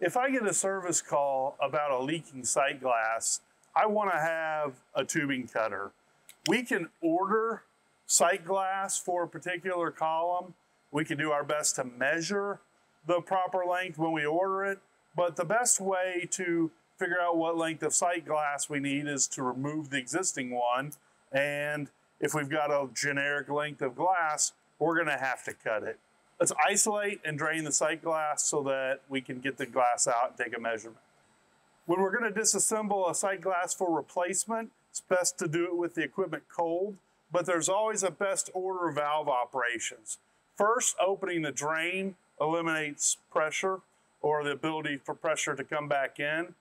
If I get a service call about a leaking sight glass, I want to have a tubing cutter. We can order sight glass for a particular column. We can do our best to measure the proper length when we order it, but the best way to figure out what length of sight glass we need is to remove the existing one. And if we've got a generic length of glass, we're gonna have to cut it. Let's isolate and drain the sight glass so that we can get the glass out and take a measurement. When we're gonna disassemble a sight glass for replacement, it's best to do it with the equipment cold, but there's always a best order of valve operations. First, opening the drain eliminates pressure or the ability for pressure to come back in.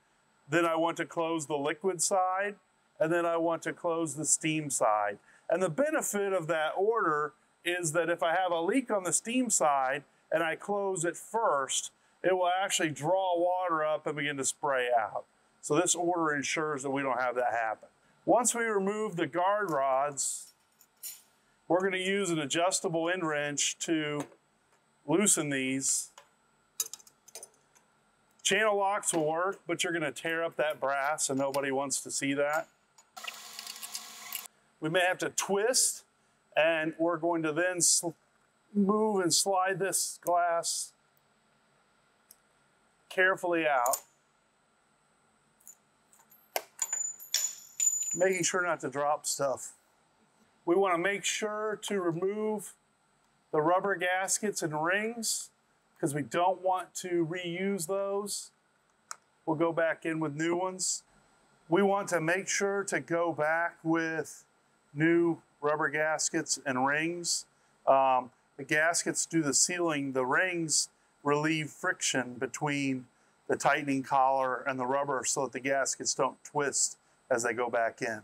Then I want to close the liquid side, and then I want to close the steam side. And the benefit of that order is that if I have a leak on the steam side and I close it first, it will actually draw water up and begin to spray out. So this order ensures that we don't have that happen. Once we remove the guard rods, we're going to use an adjustable end wrench to loosen these. Channel locks will work, but you're going to tear up that brass and nobody wants to see that. We may have to twist and we're going to then move and slide this glass carefully out. Making sure not to drop stuff. We want to make sure to remove the rubber gaskets and rings because we don't want to reuse those. We'll go back in with new ones. We want to make sure to go back with new rubber gaskets and rings. Um, the gaskets do the sealing, the rings relieve friction between the tightening collar and the rubber so that the gaskets don't twist as they go back in.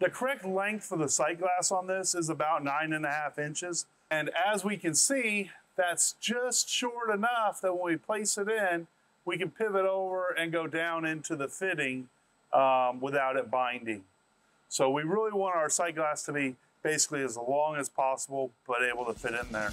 The correct length for the sight glass on this is about nine and a half inches. And as we can see, that's just short enough that when we place it in, we can pivot over and go down into the fitting um, without it binding. So we really want our sight glass to be basically as long as possible, but able to fit in there.